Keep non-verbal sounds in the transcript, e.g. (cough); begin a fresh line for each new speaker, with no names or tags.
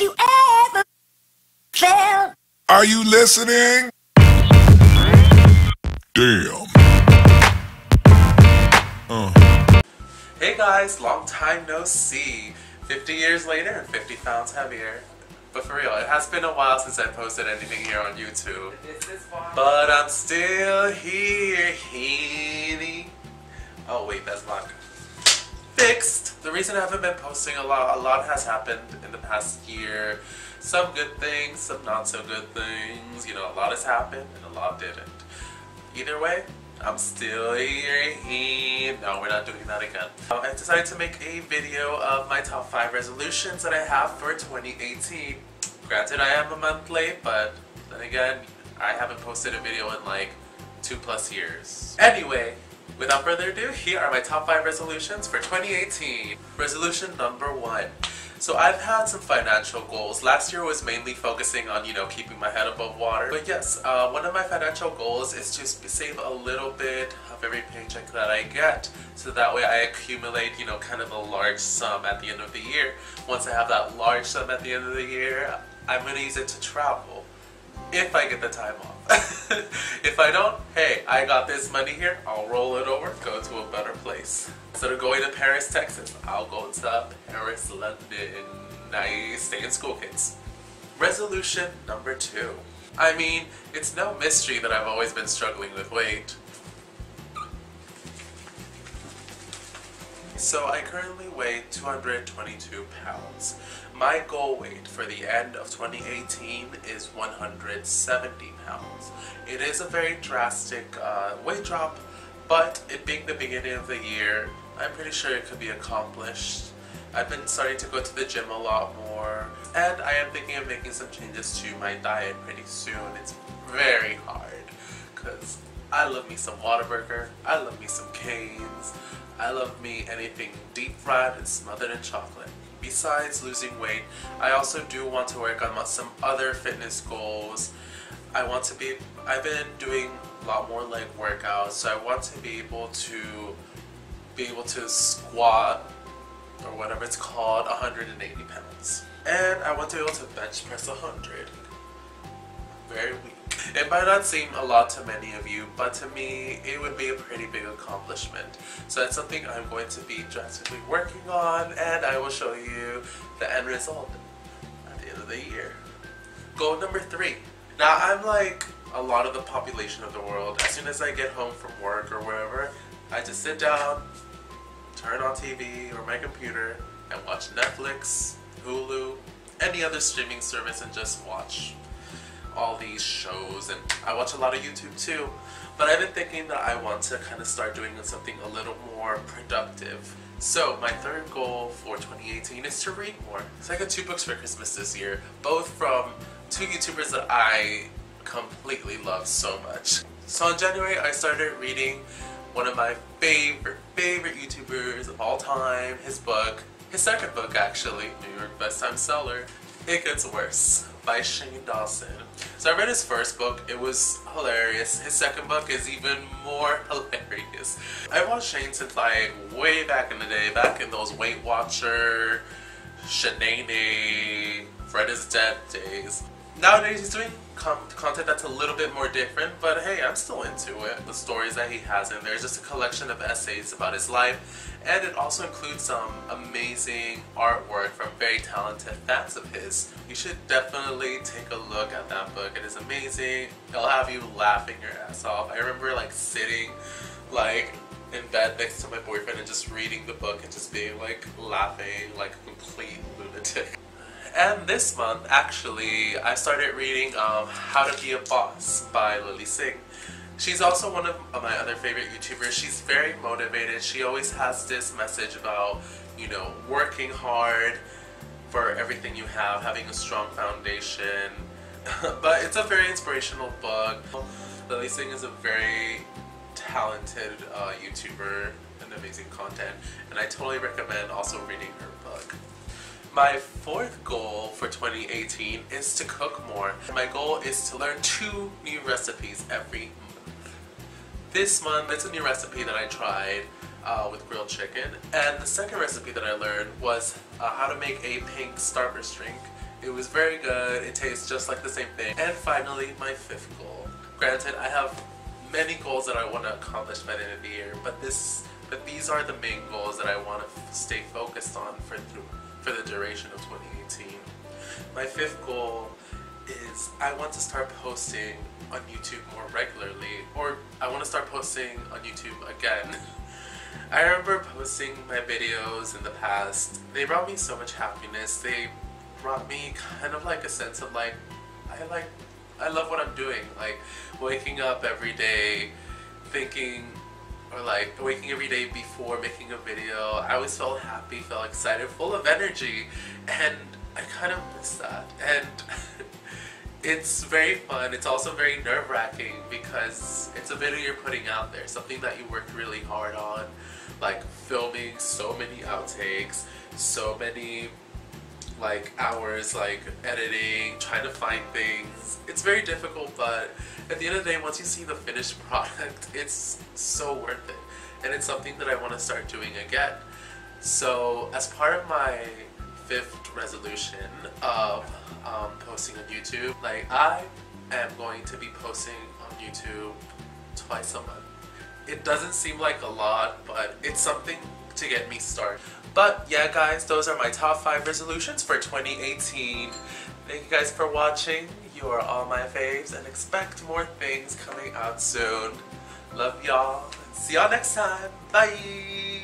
Have you ever felt?
Are you listening? Damn. Uh.
Hey guys, long time no see. 50 years later and 50 pounds heavier. But for real, it has been a while since I posted anything here on YouTube. But I'm still here, Heaney. Oh wait, that's vodka. Fixed! The reason I haven't been posting a lot, a lot has happened in the past year. Some good things, some not so good things. You know, a lot has happened and a lot didn't. Either way, I'm still here. No, we're not doing that again. I decided to make a video of my top 5 resolutions that I have for 2018. Granted, I am a month late, but then again, I haven't posted a video in like 2 plus years. Anyway, without further ado, here are my top 5 resolutions for 2018. Resolution number 1. So I've had some financial goals. Last year was mainly focusing on, you know, keeping my head above water. But yes, uh, one of my financial goals is to save a little bit of every paycheck that I get. So that way I accumulate, you know, kind of a large sum at the end of the year. Once I have that large sum at the end of the year, I'm going to use it to travel. If I get the time off. (laughs) if I don't, hey, I got this money here, I'll roll it over, go to a better place. Instead of going to Paris, Texas, I'll go to Paris, London. I stay in school kids. Resolution number two. I mean, it's no mystery that I've always been struggling with weight. So I currently weigh 222 pounds. My goal weight for the end of 2018 is 170 pounds. It is a very drastic uh, weight drop, but it being the beginning of the year, I'm pretty sure it could be accomplished. I've been starting to go to the gym a lot more, and I am thinking of making some changes to my diet pretty soon. It's very hard, I love me some Whataburger, I love me some Cane's, I love me anything deep fried and smothered in chocolate. Besides losing weight, I also do want to work on some other fitness goals. I want to be, I've been doing a lot more leg workouts, so I want to be able to be able to squat or whatever it's called 180 pounds. And I want to be able to bench press 100. Very weak. It might not seem a lot to many of you, but to me, it would be a pretty big accomplishment. So that's something I'm going to be drastically working on, and I will show you the end result at the end of the year. Goal number three. Now, I'm like a lot of the population of the world. As soon as I get home from work or wherever, I just sit down, turn on TV or my computer, and watch Netflix, Hulu, any other streaming service, and just watch all these shows and I watch a lot of YouTube too. But I've been thinking that I want to kind of start doing something a little more productive. So my third goal for 2018 is to read more. So I got two books for Christmas this year both from two YouTubers that I completely love so much. So in January I started reading one of my favorite favorite YouTubers of all time his book his second book actually New York Best Time Seller. It Gets Worse by Shane Dawson. So I read his first book, it was hilarious. His second book is even more (laughs) hilarious. I watched Shane since like way back in the day, back in those Weight Watcher, Shanae, Fred is Dead days. Nowadays he's doing content that's a little bit more different, but hey, I'm still into it. The stories that he has in there is just a collection of essays about his life, and it also includes some amazing artwork from very talented fans of his. You should definitely take a look at that book. It is amazing. It'll have you laughing your ass off. I remember like sitting like in bed next to my boyfriend and just reading the book and just being like laughing like a complete lunatic. And this month, actually, I started reading um, How to Be a Bawse by Lilly Singh. She's also one of my other favorite YouTubers. She's very motivated. She always has this message about, you know, working hard for everything you have, having a strong foundation. (laughs) but it's a very inspirational book. Lilly Singh is a very talented uh, YouTuber and amazing content. And I totally recommend also reading her book. My fourth goal for 2018 is to cook more. My goal is to learn two new recipes every month. This month, it's a new recipe that I tried uh, with grilled chicken. And the second recipe that I learned was uh, how to make a pink Starburst drink. It was very good. It tastes just like the same thing. And finally, my fifth goal. Granted, I have many goals that I want to accomplish by the end of the year, but this, but these are the main goals that I want to stay focused on for through for the duration of 2018. My fifth goal is I want to start posting on YouTube more regularly, or I want to start posting on YouTube again. (laughs) I remember posting my videos in the past. They brought me so much happiness. They brought me kind of like a sense of like, I like, I love what I'm doing. Like waking up every day, thinking, or like waking every day before making a video. I always felt happy, felt excited, full of energy, and I kind of miss that. And (laughs) it's very fun. It's also very nerve wracking because it's a video you're putting out there, something that you worked really hard on, like filming so many outtakes, so many like hours like editing, trying to find things. It's very difficult, but at the end of the day, once you see the finished (laughs) product, it's so worth it. And it's something that I want to start doing again. So as part of my fifth resolution of um, posting on YouTube, like I am going to be posting on YouTube twice a month. It doesn't seem like a lot, but it's something to get me started. But yeah guys, those are my top 5 resolutions for 2018. Thank you guys for watching. You are all my faves and expect more things coming out soon. Love y'all. See y'all next time. Bye!